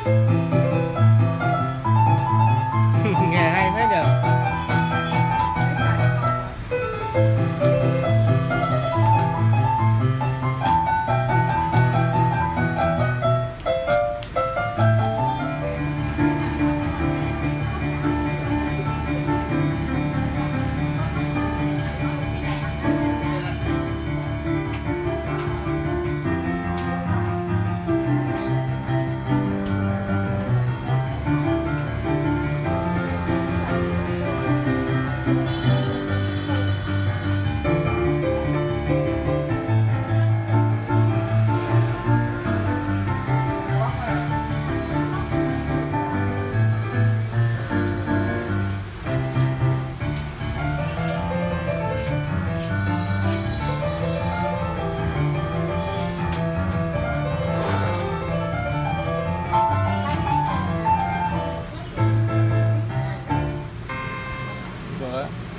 nghe hay thế nhỉ பண்ணுங்கள்